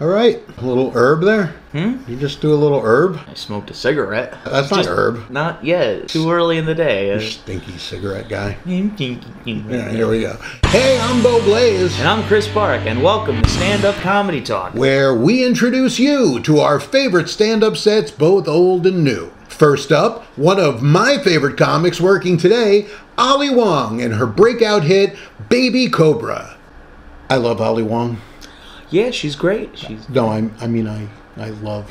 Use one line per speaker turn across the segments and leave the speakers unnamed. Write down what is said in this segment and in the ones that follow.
All right, a little herb there. Hmm? You just do a little herb.
I smoked a cigarette.
That's not
Just
herb.
Not yet. Too early in the day.
You stinky cigarette guy. Yeah, here we go. Hey, I'm Bo Blaze, And
I'm Chris Park, and welcome to Stand Up Comedy Talk.
where we introduce you to our favorite stand-up sets, both old and new. First up, one of my favorite comics working today, Ali Wong and her breakout hit, Baby Cobra. I love Ali Wong.
Yeah, she's great. She's
No, I'm, I mean I I love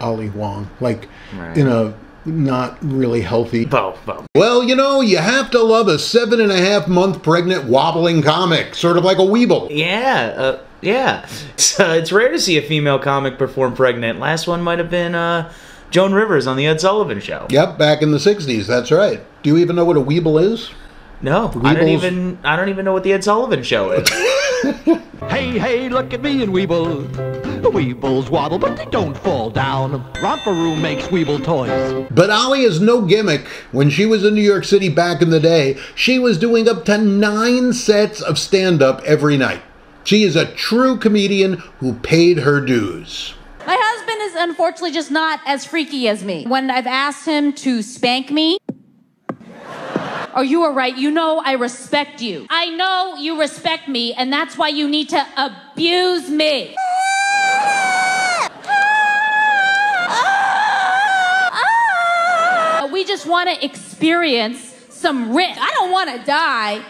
Ali Wong, like
Right.
in a not really healthy.
Bo, Bo.
Well, you know, you have to love a seven and a half month pregnant wobbling comic, sort of like a Weeble.
Yeah, uh, yeah. It's, uh, it's rare to see a female comic perform pregnant. Last one might have been uh, Joan Rivers on the Ed Sullivan Show.
Yep, back in the '60s. That's right. Do you even know what a Weeble is?
No, I don't even. I don't even know what the Ed Sullivan Show is.
Hey, hey, look at me and Weeble. The Weebles waddle, but they don't fall down. Romper Room makes Weeble toys.
But Ali is no gimmick. When she was in New York City back in the day, she was doing up to nine sets of stand up every night. She is a true comedian who paid her dues.
My husband is unfortunately just not as freaky as me. When I've asked him to spank me, oh, you are right. You know I respect you. I know you respect me, and that's why you need to abuse me. We just want to experience some risk. I don't want to die,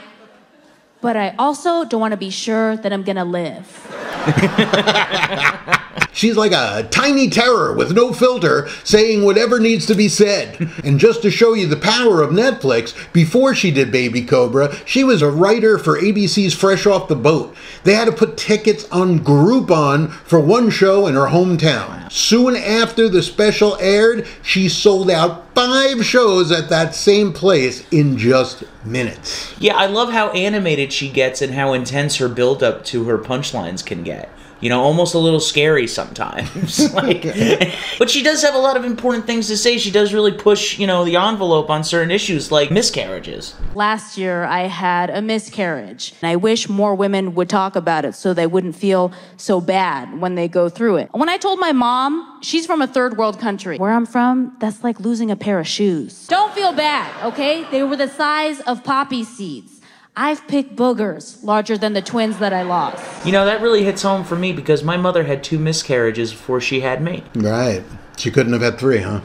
but I also don't want to be sure that I'm going to live.
She's like a tiny terror with no filter, saying whatever needs to be said. and just to show you the power of Netflix, before she did Baby Cobra, she was a writer for ABC's Fresh Off the Boat. They had to put tickets on Groupon for one show in her hometown. Soon after the special aired, she sold out five shows at that same place in just minutes.
Yeah, I love how animated she gets and how intense her build up to her punchlines can get. You know, almost a little scary sometimes. like, but she does have a lot of important things to say. She does really push, you know, the envelope on certain issues like miscarriages.
Last year, I had a miscarriage. And I wish more women would talk about it so they wouldn't feel so bad when they go through it. When I told my mom, she's from a third world country. Where I'm from, that's like losing a pair of shoes. Don't feel bad, okay? They were the size of poppy seeds. I've picked boogers larger than the twins that I lost.
You know, that really hits home for me because my mother had two miscarriages before she had me.
Right. She couldn't have had three, huh?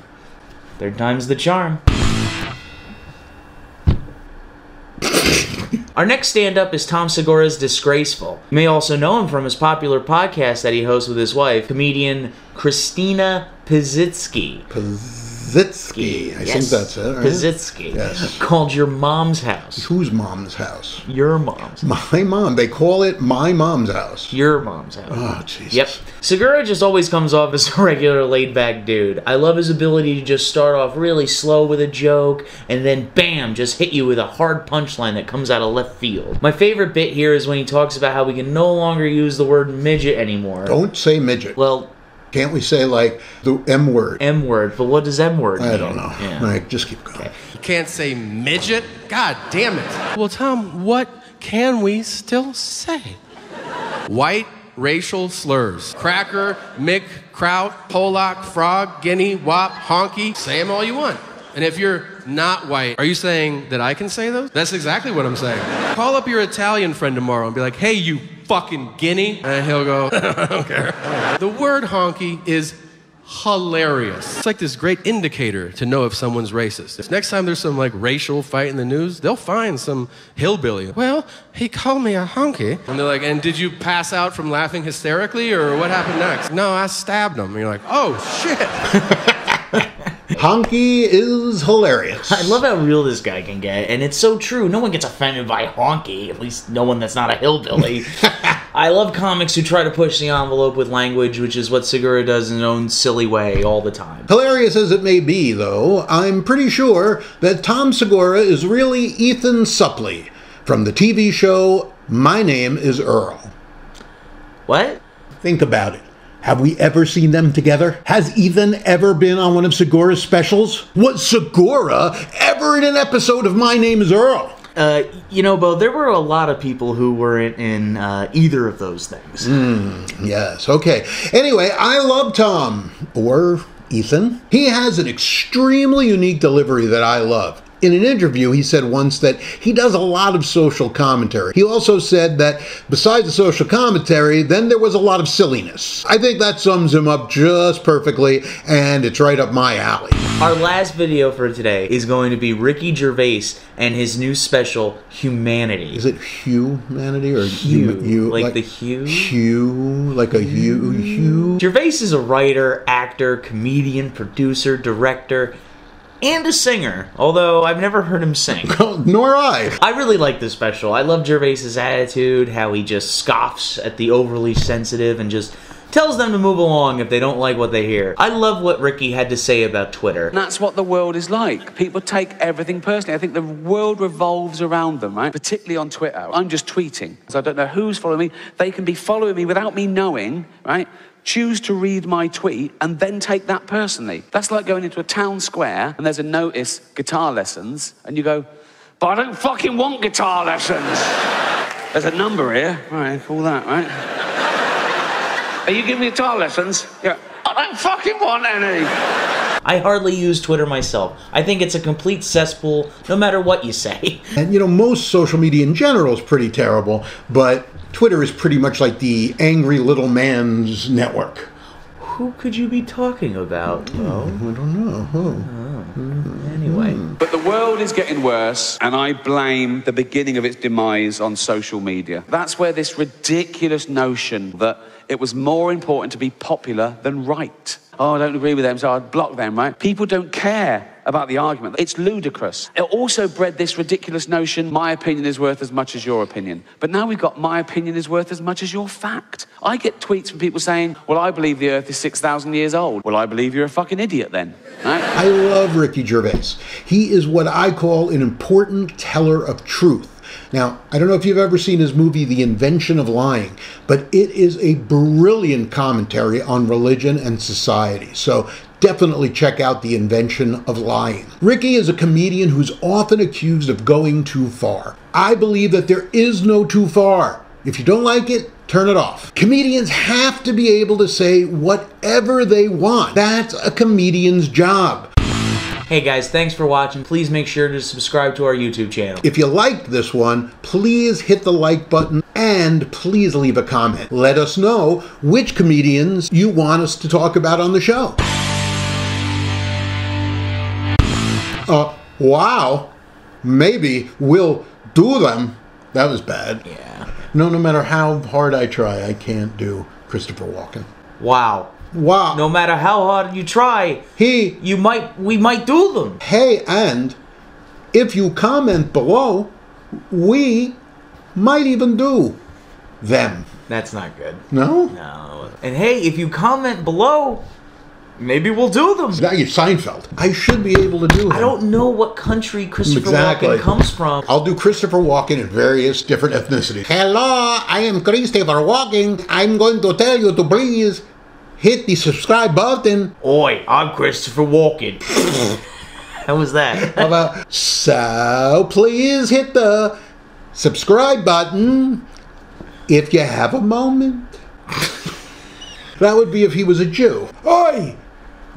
Third time's the charm. Our next stand up is Tom Segura's Disgraceful. You may also know him from his popular podcast that he hosts with his wife, comedian Christina Pazsitzky.
Zitsky. I think that's it. Right?
Pazsitzky.
Yes.
Called Your Mom's House.
Whose mom's house?
Your mom's.
My mom. They call it my mom's house.
Your mom's house.
Oh, Jesus.
Yep. Segura just always comes off as a regular laid back dude. I love his ability to just start off really slow with a joke and then bam, just hit you with a hard punchline that comes out of left field. My favorite bit here is when he talks about how we can no longer use the word midget anymore.
Don't say midget.
Well,
Can't we say like the M word?
M word, but what does M word mean?
I don't know.
Yeah.
Like, just keep going.
You can't say midget? God damn it. Well, Tom, what can we still say? White racial slurs. Cracker, Mick, Kraut, Polak, Frog, Guinea, Wop, Honky. Say them all you want. And if you're not white, are you saying that I can say those? That's exactly what I'm saying. Call up your Italian friend tomorrow and be like, hey, you fucking guinea. And he'll go, I don't care. The word honky is hilarious. It's like this great indicator to know if someone's racist. If next time there's some like racial fight in the news, they'll find some hillbilly. Well, he called me a honky. And they're like, and did you pass out from laughing hysterically or what happened next? No, I stabbed him. And you're like, oh shit.
Honky is hilarious.
I love how real this guy can get, and it's so true. No one gets offended by honky, at least no one that's not a hillbilly. I love comics who try to push the envelope with language, which is what Segura does in his own silly way all the time.
Hilarious as it may be, though, I'm pretty sure that Tom Segura is really Ethan Suplee from the TV show My Name is Earl.
What?
Think about it. Have we ever seen them together? Has Ethan ever been on one of Segura's specials? Was Segura ever in an episode of My Name is Earl?
Uh, you know, Bo, there were a lot of people who weren't in uh, either of those things.
Yes, okay. Anyway, I love Tom, or Ethan. He has an extremely unique delivery that I love. In an interview, he said once that he does a lot of social commentary. He also said that besides the social commentary, then there was a lot of silliness. I think that sums him up just perfectly, and it's right up my alley.
Our last video for today is going to be Ricky Gervais and his new special, Humanity.
Is it humanity or
Hue,
you
like the hue?
Hue, like a hue, hue.
Gervais is a writer, actor, comedian, producer, director, and a singer, although I've never heard him sing.
Nor I.
I really like this special. I love Gervais's attitude, how he just scoffs at the overly sensitive and just tells them to move along if they don't like what they hear. I love what Ricky had to say about Twitter.
And that's what the world is like. People take everything personally. I think the world revolves around them, right? Particularly on Twitter. I'm just tweeting. So I don't know who's following me. They can be following me without me knowing, right? Choose to read my tweet and then take that personally. That's like going into a town square and there's a notice guitar lessons and you go, but I don't fucking want guitar lessons. There's a number here. Right, call that, right? Are you giving me guitar lessons? Yeah. I don't fucking want any.
I hardly use Twitter myself. I think it's a complete cesspool, no matter what you say.
And you know, most social media in general is pretty terrible, but Twitter is pretty much like the angry little man's network.
Who could you be talking about, Bo?
I don't know. Huh. Oh. Hmm.
Anyway. Hmm.
But the world is getting worse, and I blame the beginning of its demise on social media. That's where this ridiculous notion that it was more important to be popular than right. Oh, I don't agree with them, so I'd block them, right? People don't care about the argument. It's ludicrous. It also bred this ridiculous notion my opinion is worth as much as your opinion. But now we've got my opinion is worth as much as your fact. I get tweets from people saying, Well, I believe the earth is 6,000 years old. Well, I believe you're a fucking idiot then. Right?
I love Ricky Gervais. He is what I call an important teller of truth. Now, I don't know if you've ever seen his movie, The Invention of Lying, but it is a brilliant commentary on religion and society. So definitely check out The Invention of Lying. Ricky is a comedian who's often accused of going too far. I believe that there is no too far. If you don't like it, turn it off. Comedians have to be able to say whatever they want. That's a comedian's job.
Hey guys, thanks for watching. Please make sure to subscribe to our YouTube channel.
If you liked this one, please hit the like button and please leave a comment. Let us know which comedians you want us to talk about on the show. Uh, wow. Maybe we'll do them. That was bad.
Yeah.
No, no matter how hard I try, I can't do Christopher Walken.
Wow.
Wow.
No matter how hard you try,
He,
you might we might do them.
hey, and if you comment below, we might even do them.
That's not good.
No?
No. And hey, if you comment below, maybe we'll do them.
Now you're Seinfeld. I should be able to do him.
I don't know what country Christopher
Exactly.
Walken comes from.
I'll do Christopher Walken in various different ethnicities. Hello, I am Christopher Walken. I'm going to tell you to please hit the subscribe button.
Oi, I'm Christopher Walken. How was that?
How about so please hit the subscribe button if you have a moment. that would be if he was a Jew. Oi!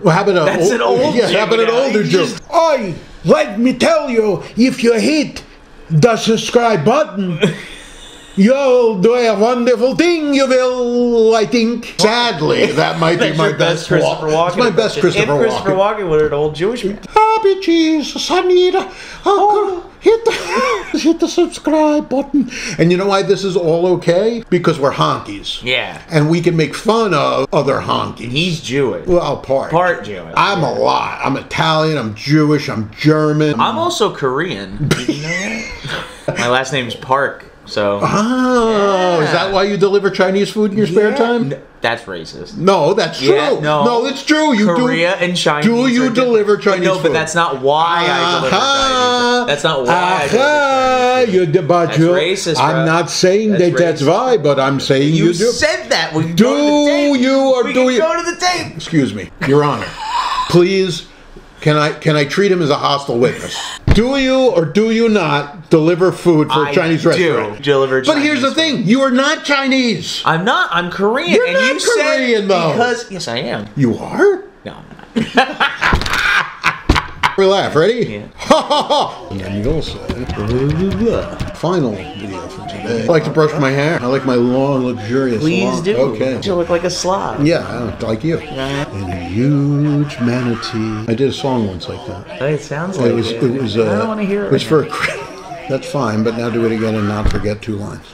Well, how about a
That's an old
yeah,
Jew
how about an older Jew? Oi! Let me tell you, if you hit the subscribe button, you'll do a wonderful thing. You will, I think. Sadly, that might be my
your
best,
Christopher
Walken.
Walken.
It's my best. Christopher
if Christopher
Walken.
Walken were an old Jewish man.
Happy Jesus, I need a, oh, hit the hit the subscribe button. And you know why this is all okay? Because we're honkies.
Yeah.
And we can make fun of other honkies.
He's Jewish.
well, part.
Part Jewish.
I'm a lot. I'm Italian, I'm Jewish, I'm German.
I'm also Korean. Did you know that? My last name's Park, so.
oh, is that why you deliver Chinese food in your spare
Yeah.
time?
That's racist.
No, that's true.
Yeah, no.
no, it's true. You
Korea
do.
and Chinese.
Do you deliver Chinese
No,
food?
No, but that's not why I uh-huh.
deliver.
Chinese. That's not why I uh-huh.
deliver
Chinese.
you, but
That's
you,
racist,
I'm not saying
That's
that that's why, but I'm saying you,
You
do.
said that. We
Do
go to the tape.
you or
we
do you-
go to the tape.
Excuse me, Your Honor. Please Can I can I treat him as a hostile witness? Do you or do you not deliver food for a
I
Chinese
do
restaurant?
deliver
But here's the thing: you are not Chinese.
I'm not. I'm Korean.
You're
and
not
you said
Korean, though.
Because yes, I am.
You are.
No, I'm not.
We laugh. Ready?
Yeah.
Ha ha ha! And then you'll say, final video for today. I like to brush my hair. I like my long, luxurious.
Please
long-
do.
Okay.
You look like a slob.
Yeah, I like you. And a huge manatee. I did a song once like that.
It sounds like
It was. It was. Uh,
I don't want to hear it.
It was
right
for. A, that's fine, but now do it again and not forget two lines.